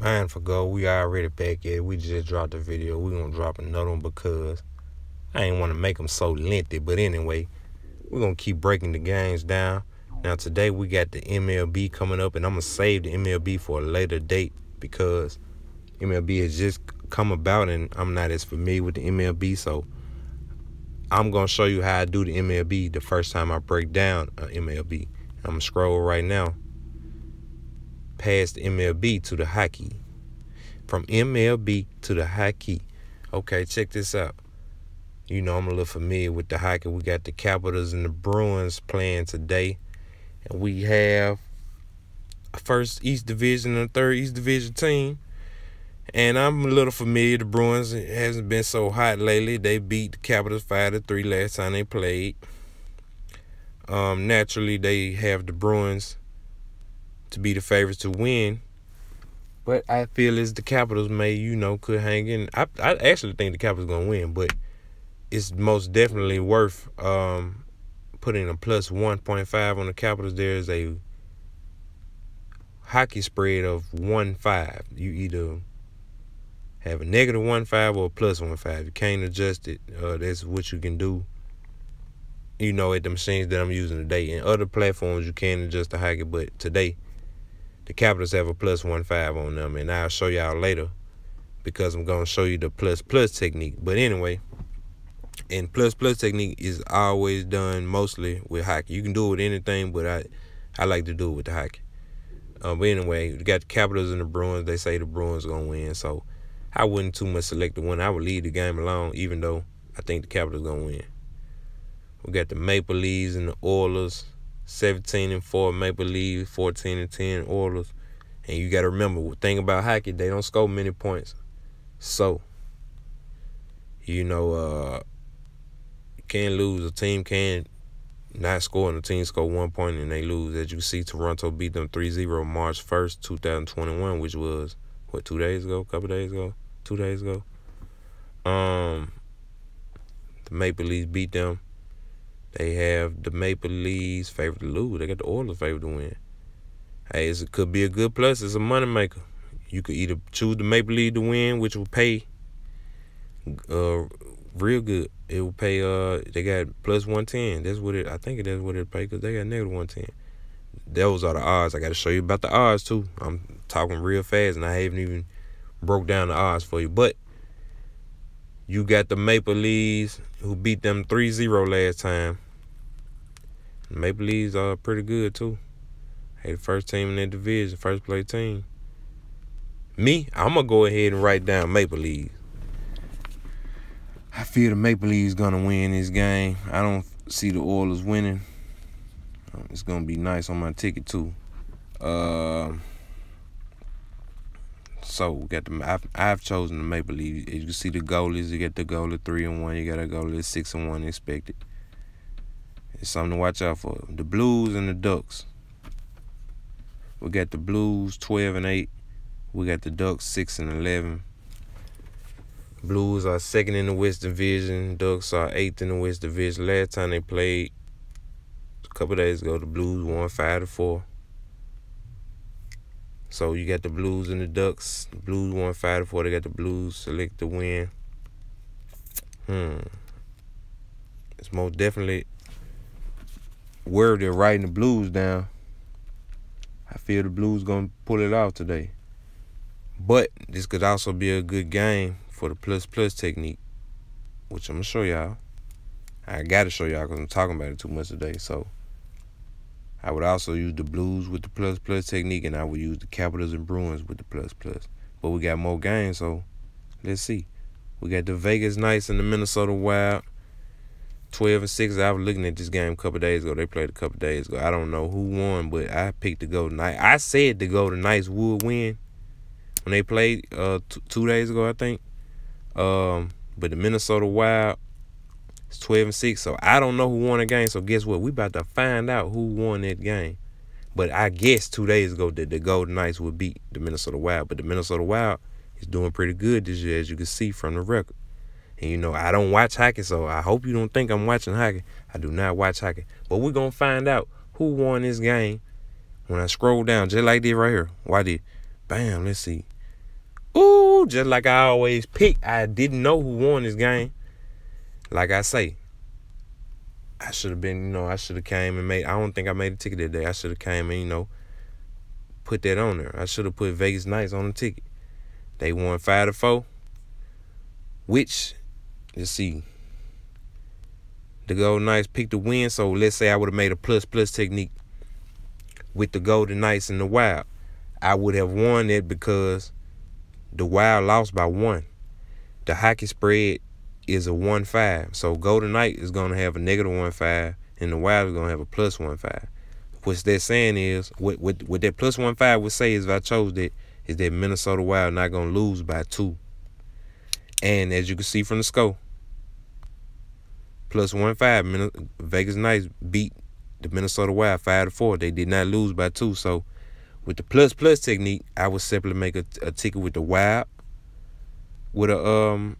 mindful go. We already back at it. We just dropped the video. We gonna drop another one because I ain't want to make them so lengthy. But anyway, we're gonna keep breaking the games down. Now today we got the MLB coming up, and I'm gonna save the MLB for a later date because MLB has just come about, and I'm not as familiar with the MLB, so I'm gonna show you how I do the MLB the first time I break down a MLB. I'm gonna scroll right now past MLB to the hockey. From MLB to the hockey. Okay, check this out. You know, I'm a little familiar with the hockey. We got the Capitals and the Bruins playing today. And we have a first East Division and a third East Division team. And I'm a little familiar. The Bruins hasn't been so hot lately. They beat the Capitals five to three last time they played. Um, naturally, they have the Bruins to be the favorites to win. But I feel as the Capitals may, you know, could hang in. I I actually think the Capitals gonna win, but it's most definitely worth um, putting a plus one point five on the Capitals. There's a hockey spread of one five. You either have a negative one five or a plus one five. You can't adjust it. Uh, that's what you can do. You know, at the machines that I'm using today. In other platforms, you can adjust the hockey, but today the Capitals have a plus one five on them, and I'll show y'all later because I'm gonna show you the plus plus technique. But anyway, and plus plus technique is always done mostly with hockey. You can do it with anything, but I I like to do it with the hockey. Um, but anyway, you got the Capitals and the Bruins. They say the Bruins gonna win, so I wouldn't too much select the one. I would leave the game alone, even though I think the Capitals gonna win. We got the Maple Leafs and the Oilers. 17 and 4 Maple Leafs, 14 and 10 Oilers. And you got to remember, thing about hockey, they don't score many points. So, you know, uh, can't lose. A team can not score, and the team score one point and they lose. As you see, Toronto beat them 3 0 March 1st, 2021, which was, what, two days ago? A couple days ago? Two days ago? Um, the Maple Leafs beat them they have the Maple Leafs favorite to lose. They got the Oilers favorite to win. Hey, it could be a good plus. It's a money maker. You could either choose the Maple Leafs to win, which will pay uh real good. It will pay uh they got plus one ten. That's what it I think that's what it pay because they got negative one ten. Those are the odds. I got to show you about the odds too. I'm talking real fast and I haven't even broke down the odds for you. But you got the Maple Leafs who beat them 3-0 last time. Maple Leafs are pretty good too. Hey, the first team in that division, first place team. Me, I'm gonna go ahead and write down Maple Leafs. I feel the Maple Leafs gonna win this game. I don't see the Oilers winning. It's gonna be nice on my ticket too. Uh, so we got the I've, I've chosen the Maple Leaf. As you can see the goalies, you get the goal at three and one, you got a goal at six and one expected. It's something to watch out for. The Blues and the Ducks. We got the Blues twelve and eight. We got the Ducks six and eleven. Blues are second in the West Division. Ducks are eighth in the West Division. Last time they played a couple days ago, the Blues won five to four. So you got the Blues and the Ducks. The Blues won five to four. They got the Blues select to win. Hmm. It's most definitely where they're writing the Blues down. I feel the Blues gonna pull it off today. But this could also be a good game for the plus plus technique, which I'm gonna show y'all. I gotta show y'all because I'm talking about it too much today. So. I would also use the Blues with the plus plus technique, and I would use the Capitals and Bruins with the plus plus. But we got more games, so let's see. We got the Vegas Knights and the Minnesota Wild. 12 and 6. I was looking at this game a couple days ago. They played a couple days ago. I don't know who won, but I picked the Golden Knights. I said the Golden Knights would win when they played uh, two days ago, I think. Um, but the Minnesota Wild it's 12 and 6. So I don't know who won the game. So guess what? We about to find out who won that game. But I guess two days ago that the Golden Knights would beat the Minnesota Wild. But the Minnesota Wild is doing pretty good this year, as you can see from the record. And you know, I don't watch hockey, so I hope you don't think I'm watching hockey. I do not watch hockey. But we're gonna find out who won this game when I scroll down, just like this right here. Why did bam, let's see. Ooh, just like I always pick. I didn't know who won this game. Like I say, I should have been, you know, I should have came and made. I don't think I made a ticket that day. I should have came and you know, put that on there. I should have put Vegas Knights on the ticket. They won five to four. Which, let's see, the Golden Knights picked the win. So let's say I would have made a plus plus technique with the Golden Knights and the Wild. I would have won it because the Wild lost by one. The hockey spread is a one five. So Golden Knight is gonna have a negative one five, and the Wild is gonna have a plus one five. What they're saying is what what what that plus one five would say is if I chose that is that Minnesota Wild not gonna lose by two. And as you can see from the score, plus one five, Vegas Knights beat the Minnesota Wild five to four. They did not lose by two. So with the plus plus technique, I would simply make a, a ticket with the Wild with a um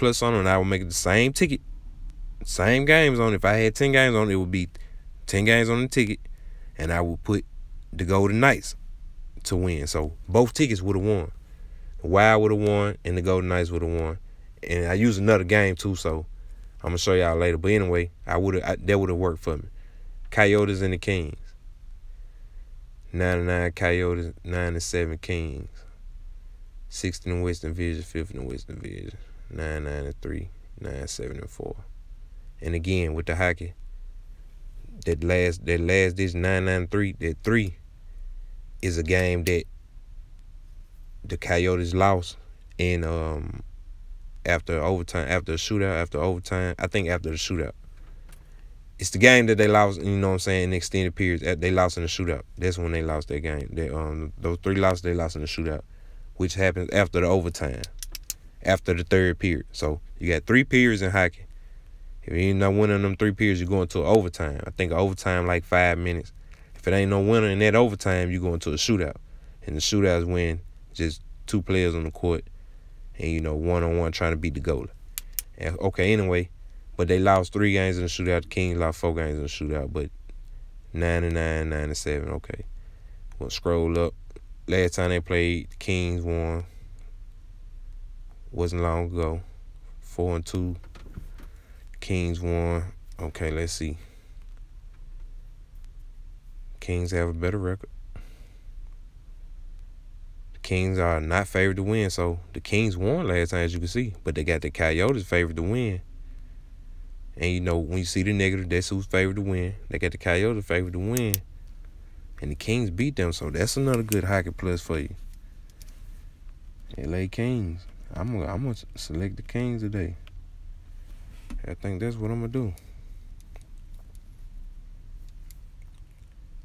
plus on and I would make the same ticket, same games on. If I had ten games on it, it would be ten games on the ticket, and I would put the Golden Knights to win. So both tickets would have won. The Wild would have won, and the Golden Knights would have won. And I used another game too, so I'm gonna show y'all later. But anyway, I would have that would have worked for me. Coyotes and the Kings. Nine and nine Coyotes, nine and seven Kings. Sixth in the Western Division, fifth in the Western Division. Nine nine and four. And again with the hockey, that last that last this nine nine three that three is a game that the Coyotes lost in um after overtime after the shootout after overtime I think after the shootout. It's the game that they lost you know what I'm saying in extended periods they lost in the shootout. That's when they lost that game. They um those three losses they lost in the shootout which happens after the overtime after the third period so you got three periods in hockey if you ain't not winning them three periods you're going to overtime I think overtime like five minutes if it ain't no winner in that overtime, you go into a shootout. And the shootouts win just two players on the court and, you know, one on one trying to beat the goalie. And okay, anyway, but they lost three games in the shootout. The Kings lost four games in the shootout, but nine and nine, nine seven. Okay. We'll scroll up. Last time they played, the Kings won. Wasn't long ago. Four and two. Kings won. Okay, let's see. Kings have a better record. The Kings are not favored to win, so the Kings won last time, as you can see. But they got the Coyotes favored to win. And you know, when you see the negative, that's who's favored to win. They got the Coyotes favored to win. And the Kings beat them, so that's another good hockey plus for you. LA Kings. I'm gonna I'm gonna select the Kings today. I think that's what I'm gonna do.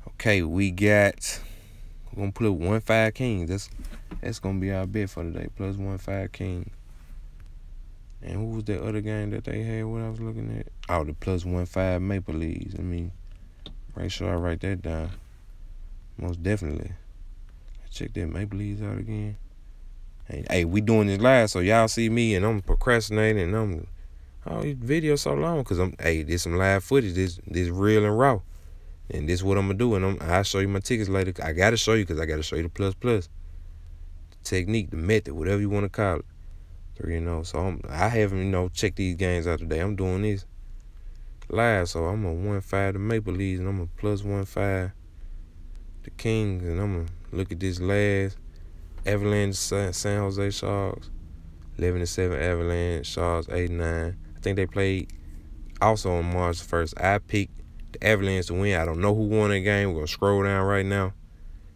Okay, we got we're gonna put one five kings. That's that's gonna be our bet for today. Plus one five king. And who was that other game that they had? What I was looking at? Oh, the plus one five Maple Leafs. I mean, make sure I write that down. Most definitely. Check that Maple Leafs out again. Hey, hey, we doing this live, so y'all see me and I'm procrastinating and I'm oh this video so long because I'm hey, this some live footage. This this real and raw. And this is what I'm gonna do, and I'm, I'll show you my tickets later. I gotta show you because I gotta show you the plus plus, the technique, the method, whatever you want to call it. Three and zero. So I'm, I haven't you know checked these games out today. I'm doing this live, so I'm a one five the Maple Leafs, and I'm a plus one five the Kings, and I'm gonna look at this last Avalanche San, San Jose Sharks, eleven and seven Avalanche Sharks, eight and nine. I think they played also on March first. I picked the Avalanche to win. I don't know who won that game. We're gonna scroll down right now.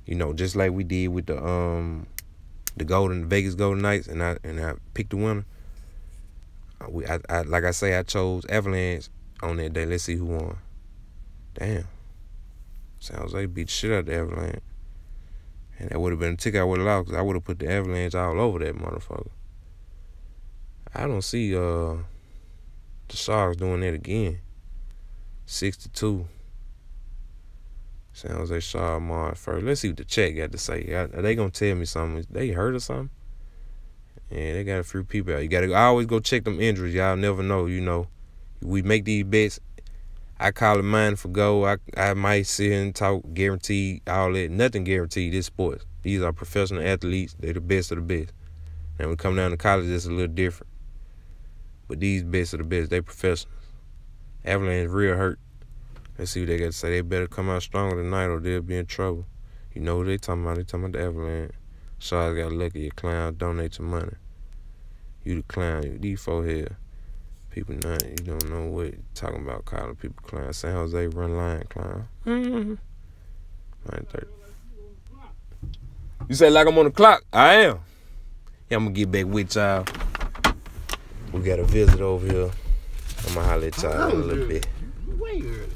You know, just like we did with the um the Golden Vegas Golden Knights, and I and I picked the winner. Uh, we, I, I like I say, I chose Avalanche on that day. Let's see who won. Damn, sounds like beat shit out of Avalanche, and that would have been a ticket I would have lost because I would have put the Avalanche all over that motherfucker. I don't see uh the Sharks doing that again. 62. San Jose Shaw March first. Let's see what the check got to say. Are they gonna tell me something? They heard of something? Yeah, they got a few people out. You gotta I always go check them injuries. Y'all never know, you know. We make these bets. I call it mine for go. I I might sit and talk guaranteed, all that. Nothing guaranteed this sports. These are professional athletes. They're the best of the best. And we come down to college, it's a little different. But these best are the best. They professionals. Avalanche real hurt. Let's see what they got to say. They better come out stronger tonight or they'll be in trouble. You know what they talking about? They talking about the Avalanche. So I got lucky. You clown, donate some money. You the clown. You these four here. People not, you don't know what talking about calling people clown. San Jose run line clown. Mm-hmm. You say like I'm on the clock? I am. Yeah, I'm gonna get back with y'all. We got a visit over here. I'm gonna holler at y'all in a little bit. Way early.